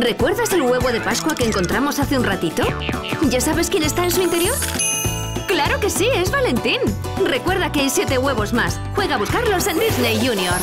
¿Recuerdas el huevo de Pascua que encontramos hace un ratito? ¿Ya sabes quién está en su interior? ¡Claro que sí! ¡Es Valentín! Recuerda que hay siete huevos más. Juega a buscarlos en Disney Junior.